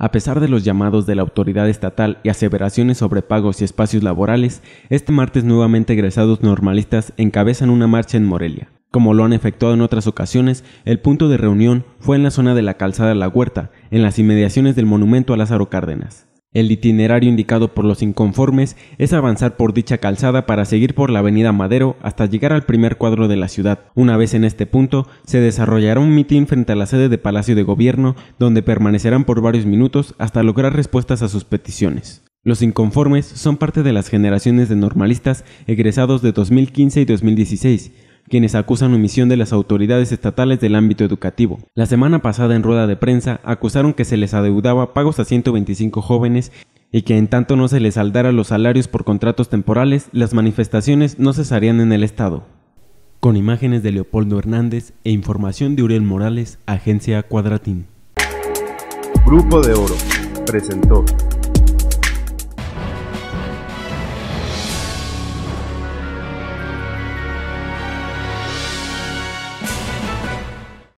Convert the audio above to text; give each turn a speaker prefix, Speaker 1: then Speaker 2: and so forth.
Speaker 1: A pesar de los llamados de la autoridad estatal y aseveraciones sobre pagos y espacios laborales, este martes nuevamente egresados normalistas encabezan una marcha en Morelia. Como lo han efectuado en otras ocasiones, el punto de reunión fue en la zona de la calzada La Huerta, en las inmediaciones del monumento a Lázaro Cárdenas. El itinerario indicado por los inconformes es avanzar por dicha calzada para seguir por la avenida Madero hasta llegar al primer cuadro de la ciudad. Una vez en este punto, se desarrollará un mitin frente a la sede de Palacio de Gobierno, donde permanecerán por varios minutos hasta lograr respuestas a sus peticiones. Los inconformes son parte de las generaciones de normalistas egresados de 2015 y 2016, quienes acusan omisión de las autoridades estatales del ámbito educativo. La semana pasada en rueda de prensa acusaron que se les adeudaba pagos a 125 jóvenes y que en tanto no se les saldara los salarios por contratos temporales, las manifestaciones no cesarían en el Estado. Con imágenes de Leopoldo Hernández e información de Uriel Morales, Agencia Cuadratín.
Speaker 2: Grupo de Oro presentó